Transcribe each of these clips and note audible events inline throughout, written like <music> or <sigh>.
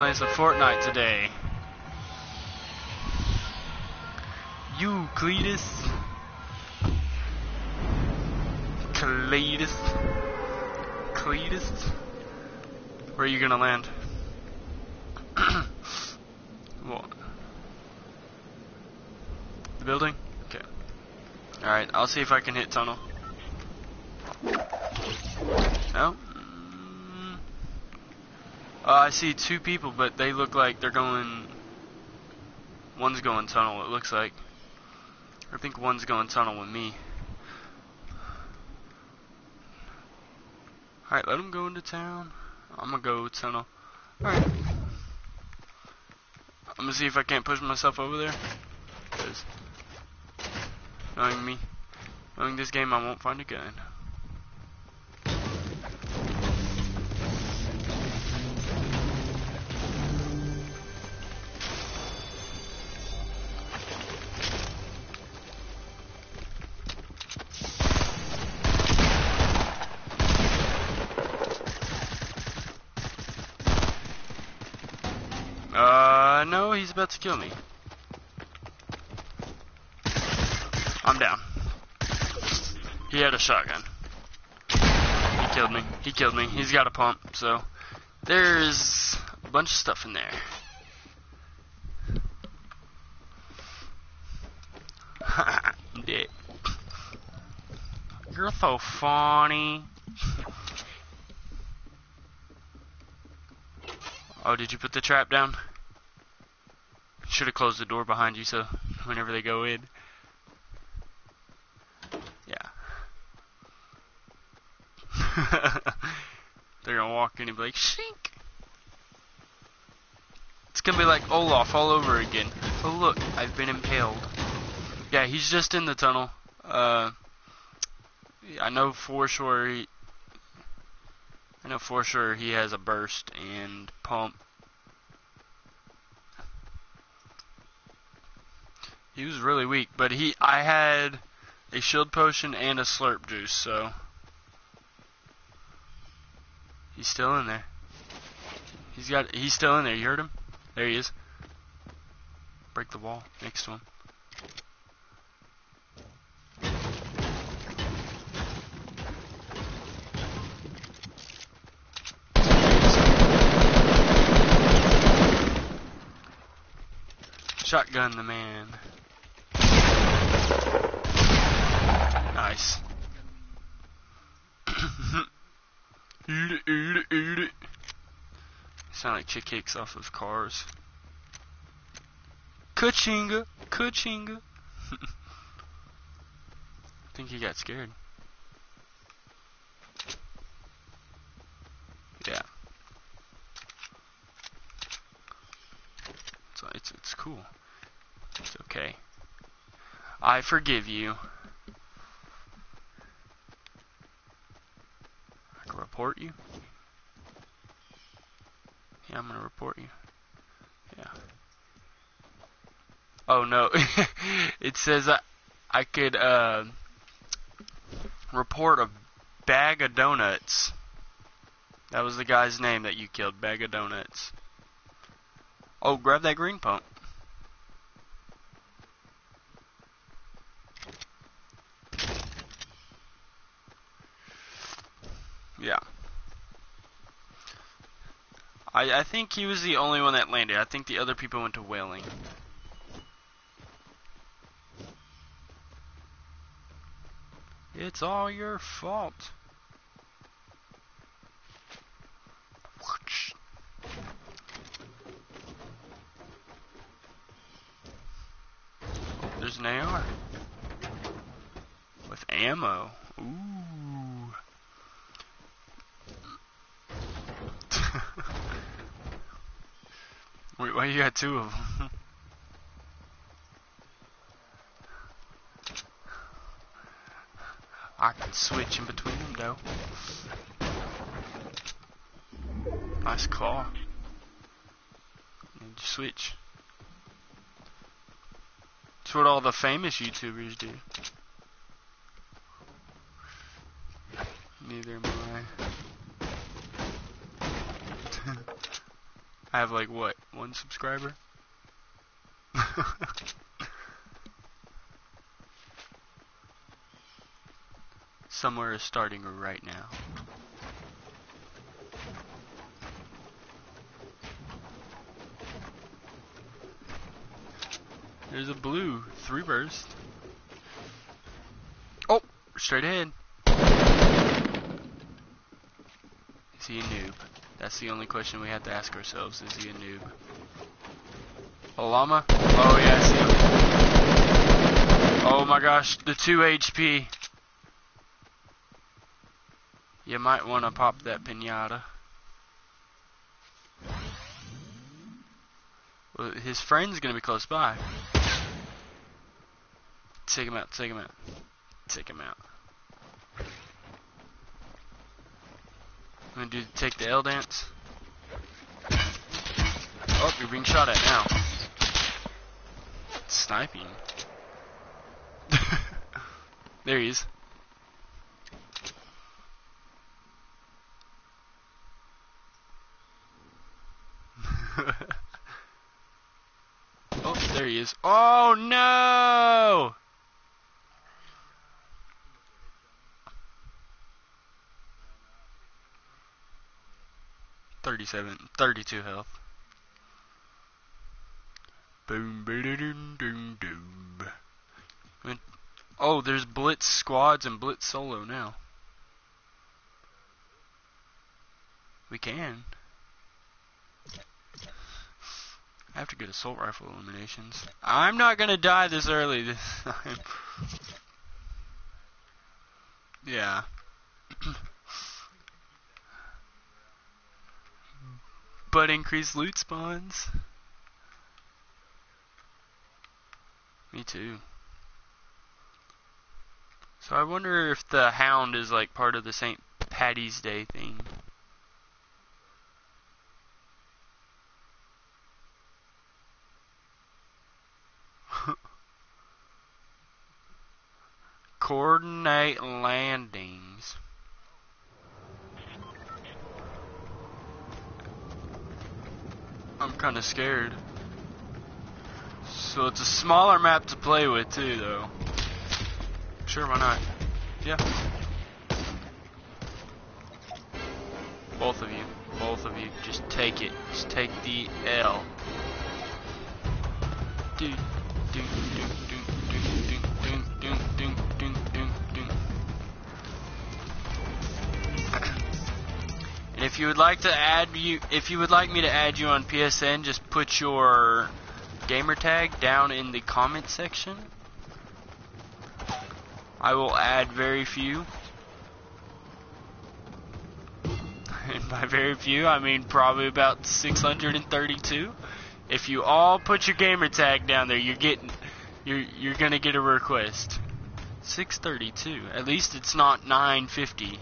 playing some Fortnite today. You, Cletus. Cletus. Cletus. Where are you gonna land? <clears throat> what? The building? Okay. Alright, I'll see if I can hit tunnel. No? Uh, I see two people, but they look like they're going... One's going tunnel, it looks like. I think one's going tunnel with me. Alright, let them go into town. I'm gonna go tunnel. Alright. I'm gonna see if I can't push myself over there. Because, knowing me, knowing this game, I won't find a gun. About to kill me. I'm down. He had a shotgun. He killed me. He killed me. He's got a pump, so there's a bunch of stuff in there. <laughs> Dead. You're so funny. Oh, did you put the trap down? Should have closed the door behind you so whenever they go in. Yeah. <laughs> They're gonna walk in and be like, shink! It's gonna be like Olaf all over again. Oh look, I've been impaled. Yeah, he's just in the tunnel. Uh, I know for sure he, I know for sure he has a burst and pump. He was really weak, but he I had a shield potion and a slurp juice, so he's still in there. He's got he's still in there. You heard him? There he is. Break the wall next to him. Shotgun the man. Nice. eat it, eat it, eat it. Sound like Chick Hicks off of cars. Kachinga, kachinga. I <laughs> think he got scared. Yeah. It's, it's, it's cool. It's okay. I forgive you. I can report you. Yeah, I'm gonna report you. Yeah. Oh no, <laughs> it says I, I could uh, report a bag of donuts. That was the guy's name that you killed, bag of donuts. Oh, grab that green pump. Yeah. I I think he was the only one that landed. I think the other people went to Wailing. It's all your fault. There's an AR. With ammo. Ooh. Wait, why you got two of them? <laughs> I can switch in between them though. Nice claw. Need to switch. That's what all the famous YouTubers do. Neither am I. I have like what one subscriber. <laughs> Somewhere is starting right now. There's a blue three burst. Oh, straight ahead. Is he a noob? That's the only question we have to ask ourselves. Is he a noob? A llama? Oh yeah, I see him. Oh my gosh, the 2 HP. You might want to pop that pinata. Well, his friend's gonna be close by. Take him out, take him out. Take him out. I'm gonna do take the L dance. Oh, you're being shot at now. It's Sniping. <laughs> there he is. <laughs> oh, there he is. Oh no! Thirty-seven, thirty-two health. Boom, boom, doom, doom. Oh, there's blitz squads and blitz solo now. We can. I have to get assault rifle eliminations. I'm not gonna die this early <laughs> this time. yeah. <clears throat> but increase loot spawns. Me too. So I wonder if the hound is like part of the St. Patty's Day thing. <laughs> Coordinate landings. I'm kinda scared. So it's a smaller map to play with too, though. Sure, why not? Yeah. Both of you. Both of you. Just take it. Just take the L. Do, do, do, do, do, do, do, if you would like to add you, if you would like me to add you on PSN, just put your gamer tag down in the comment section. I will add very few. <laughs> And by very few, I mean probably about 632. If you all put your gamer tag down there, you're getting, you're you're gonna get a request. 632. At least it's not 950.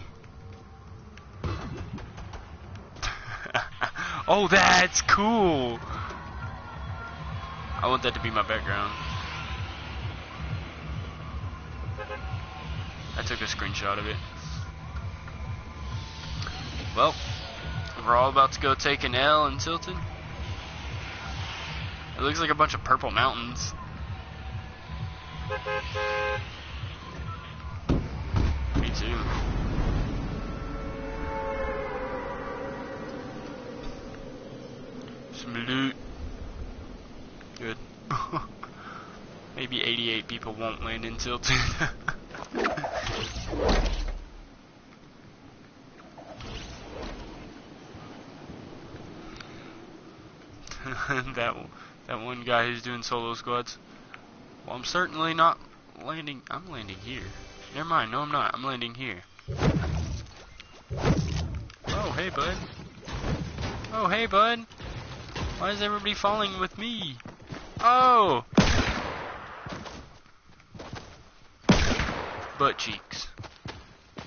Oh, that's cool. I want that to be my background. I took a screenshot of it. Well, we're all about to go take an L in Tilted. It looks like a bunch of purple mountains. Me too. Some loot. Good. Maybe 88 people won't land in Tilted. <laughs> that that one guy who's doing solo squads. Well, I'm certainly not landing. I'm landing here. Never mind. No, I'm not. I'm landing here. Oh, hey, bud. Oh, hey, bud. Why is everybody falling with me? Oh! Butt cheeks.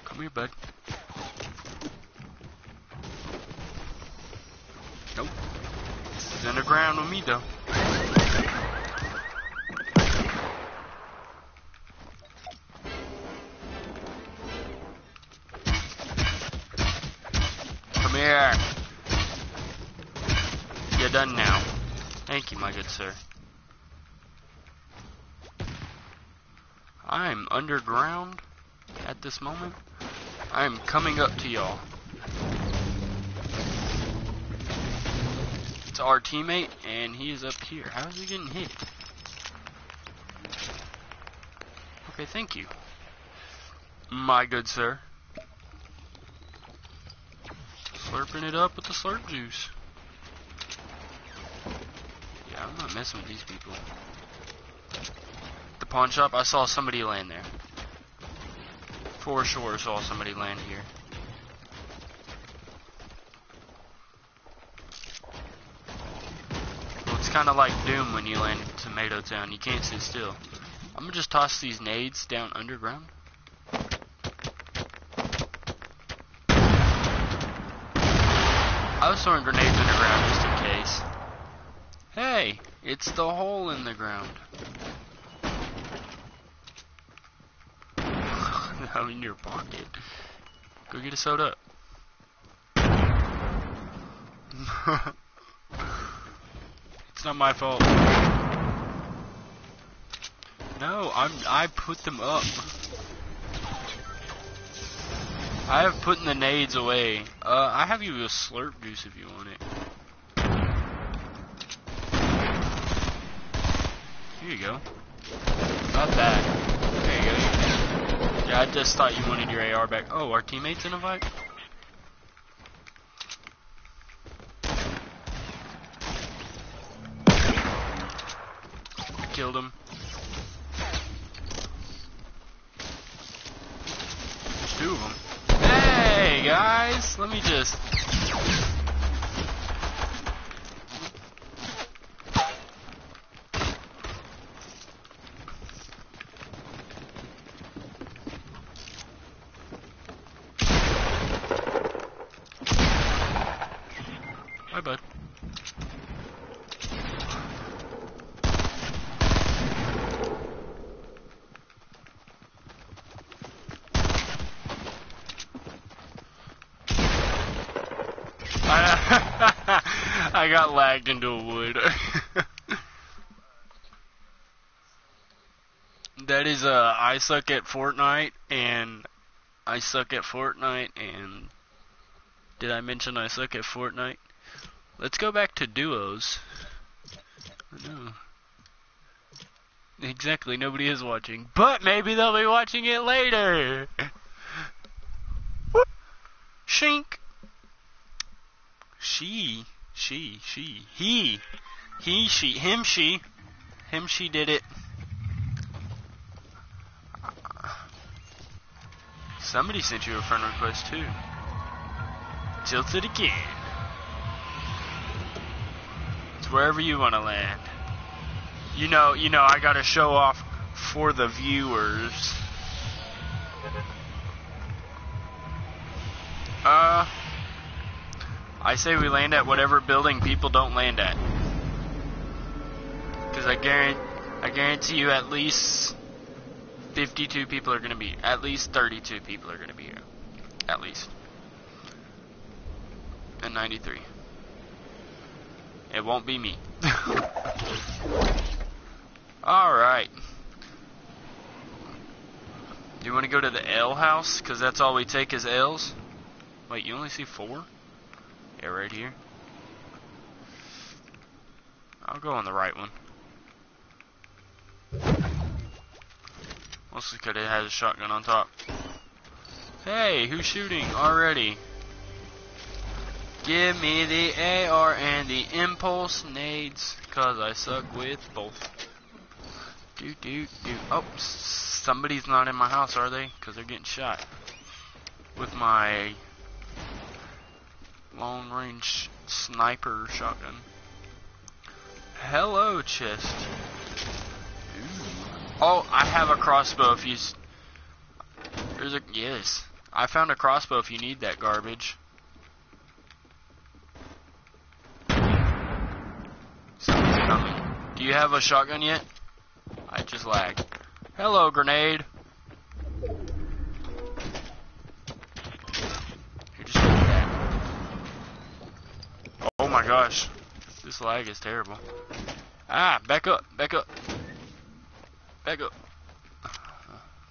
Come here, bud. Nope. Is underground with me, though. Come here. You're done now. Thank you, my good sir. I'm underground at this moment. I'm coming up to y'all. It's our teammate, and he is up here. How is he getting hit? Okay, thank you. My good sir. Slurping it up with the slurp juice. Yeah, I'm not messing with these people. Pawn shop, I saw somebody land there. For sure saw somebody land here. Well, it's kind of like Doom when you land in Tomato Town. You can't sit still. I'm gonna just toss these nades down underground. I was throwing grenades underground just in case. Hey, it's the hole in the ground. I'm in your pocket. Go get a soda. <laughs> it's not my fault. No, I'm I put them up. I have put the nades away. Uh, I have you a slurp juice if you want it. Here you go. Not that. Yeah, I just thought you wanted your AR back. Oh, our teammates in a fight? Killed him. There's two of them. Hey guys, let me just. Bye, bud. I, I got lagged into a wood. <laughs> that is uh I suck at Fortnite and I suck at Fortnite and did I mention I suck at Fortnite? Let's go back to duos. No. Exactly, nobody is watching. But maybe they'll be watching it later. <laughs> Shink. She, she, she, he, he, she, him, she, him, she did it. Somebody sent you a friend request too. Tilted again. It's wherever you want to land. You know, you know, I gotta show off for the viewers. Uh, I say we land at whatever building people don't land at. Because I guarantee, I guarantee you at least 52 people are going to be, at least 32 people are going to be here. At least. And 93. It won't be me. <laughs> Alright. Do you want to go to the L house? Because that's all we take is L's? Wait, you only see four? Yeah, right here. I'll go on the right one. Mostly because it has a shotgun on top. Hey, who's shooting already? Give me the AR and the impulse nades, cause I suck with both. Do do do. Oh, somebody's not in my house, are they? Cause they're getting shot with my long range sniper shotgun. Hello, chest. Ooh. Oh, I have a crossbow if you. There's a yes. I found a crossbow if you need that garbage. Something's coming. Do you have a shotgun yet? I just lagged. Hello, grenade. Here, just take that. Oh my gosh. This lag is terrible. Ah, back up, back up. Back up. <sighs>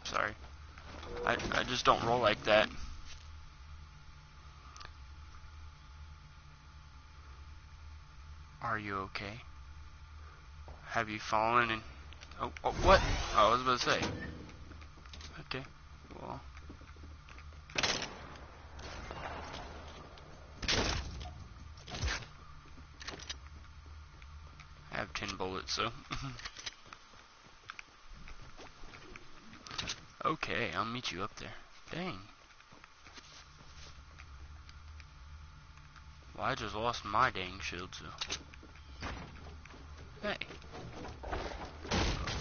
Sorry. I, I just don't roll like that. Are you okay? Have you fallen and... Oh, oh, what? I was about to say. Okay, well... I have 10 so... Mm-hmm. okay, I'll meet you up there. Dang. Well, I just lost my dang shield, so... Hey.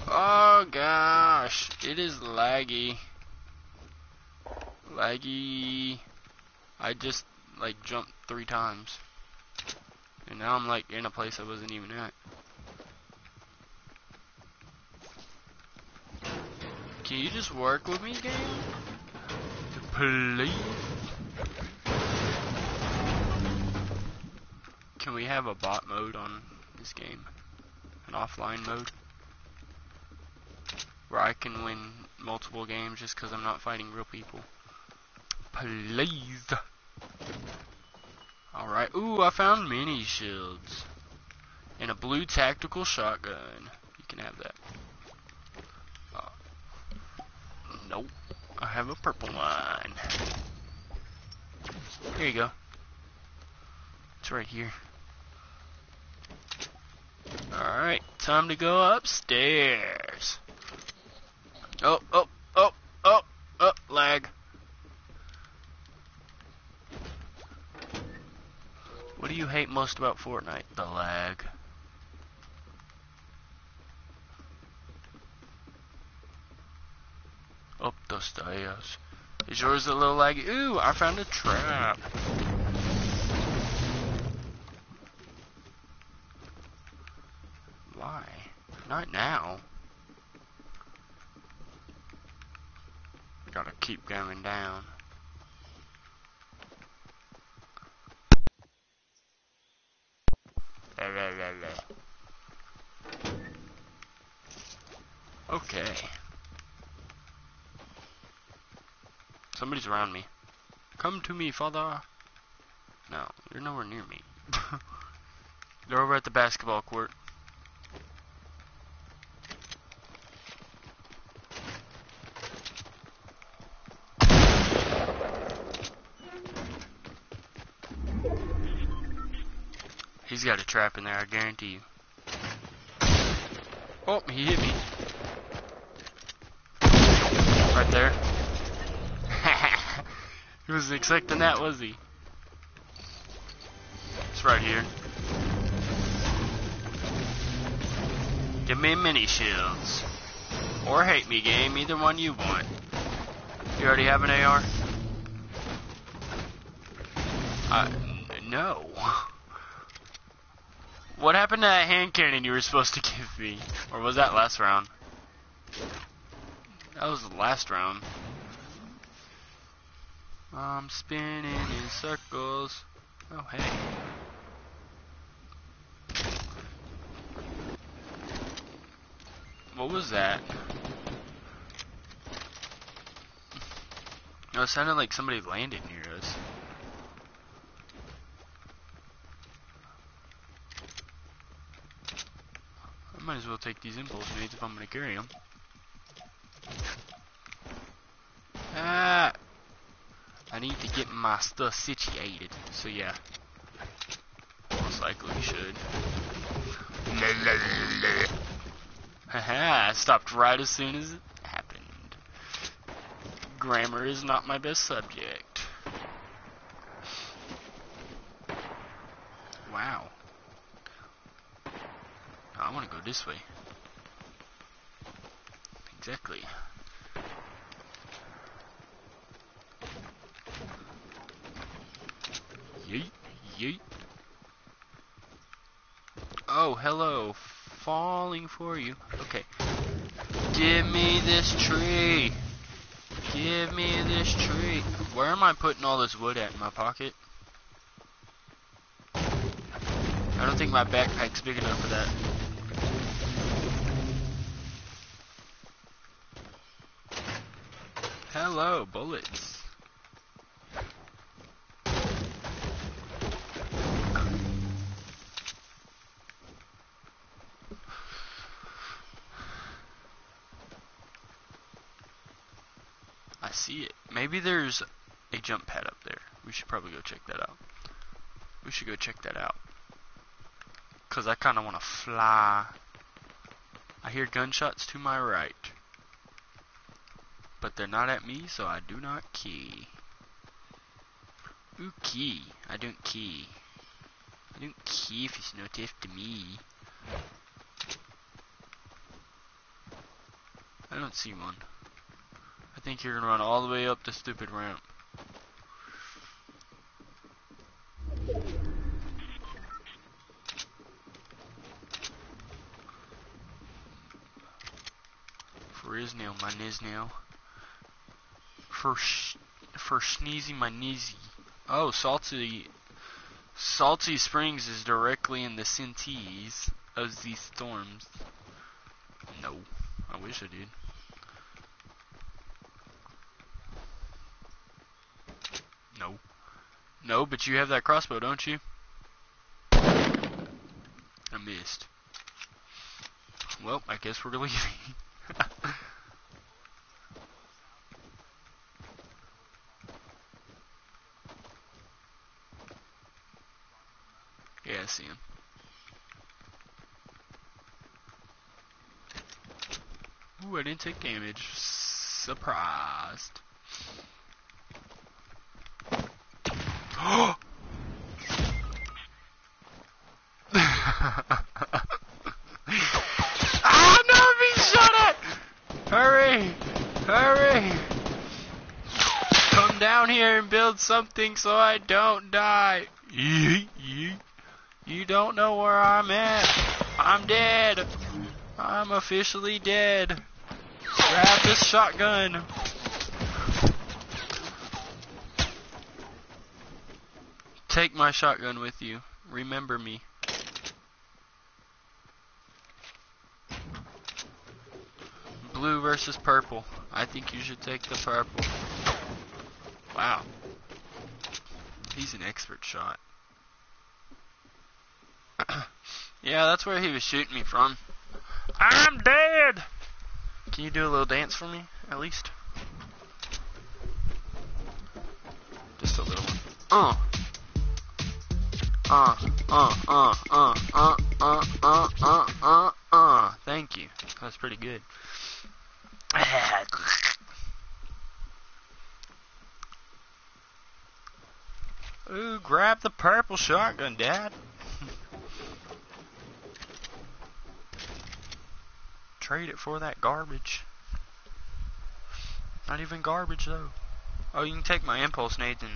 Oh gosh, it is laggy. Laggy. I just like jumped three times. And now I'm like in a place I wasn't even at. Can you just work with me, game? Please? Can we have a bot mode on this game? An offline mode? Where I can win multiple games just because I'm not fighting real people. Please! Alright, ooh, I found mini shields. And a blue tactical shotgun. You can have that. Uh, nope. I have a purple one. Here you go. It's right here. Alright, time to go upstairs. Oh, oh, oh, oh, oh, lag. What do you hate most about Fortnite? The lag. Up stairs. Is yours a little laggy? Ooh, I found a trap. Why? Not now. Gotta keep going down. Okay. Somebody's around me. Come to me, father. No, you're nowhere near me. <laughs> They're over at the basketball court. He's got a trap in there, I guarantee you. Oh, he hit me. Right there. He wasn't expecting that, was he? It's right here. Give me mini shields. Or hate me game, either one you want. You already have an AR? Uh, no. <laughs> What happened to that hand cannon you were supposed to give me? Or was that last round? That was the last round. I'm spinning in circles. Oh, hey. What was that? No, it sounded like somebody landed near us. I might as well take these impulse nades if I'm to carry them. Ah! I need to get my stuff situated. So yeah. Most likely should. Haha, <laughs> I stopped right as soon as it happened. Grammar is not my best subject. Wow. I want to go this way. Exactly. Yeet. Oh, hello. Falling for you. Okay. Give me this tree. Give me this tree. Where am I putting all this wood at? In my pocket? I don't think my backpack's big enough for that. Hello, bullets. I see it. Maybe there's a jump pad up there. We should probably go check that out. We should go check that out. Because I kind of want to fly. I hear gunshots to my right. But they're not at me, so I do not key. Ooh, key. I don't key. I don't key if it's not after me. I don't see one. I think you're gonna run all the way up the stupid ramp. For Isnail, my Niznail. For sh for sneezy, my kneesy. Oh, salty. Salty Springs is directly in the Sintees of these storms. No, I wish I did. No. No, but you have that crossbow, don't you? I missed. Well, I guess we're leaving. <laughs> yeah, I see him. Ooh, I didn't take damage. Surprised. <gasps> ah, no, I'm shot at! Hurry! Hurry! Come down here and build something so I don't die. You don't know where I'm at. I'm dead. I'm officially dead. Grab this shotgun. Take my shotgun with you. Remember me. Blue versus purple. I think you should take the purple. Wow. He's an expert shot. <coughs> yeah, that's where he was shooting me from. I'm dead! Can you do a little dance for me, at least? Just a little one. Uh. Uh, uh, uh, uh, uh, uh, uh, uh, uh, uh. Thank you. That's pretty good. Ooh, grab the purple shotgun, Dad. Trade it for that garbage. Not even garbage, though. Oh, you can take my impulse nades and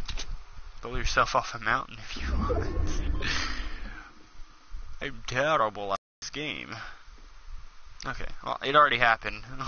throw yourself off a mountain if you want. <laughs> I'm terrible at this game. Okay, well, it already happened. <laughs>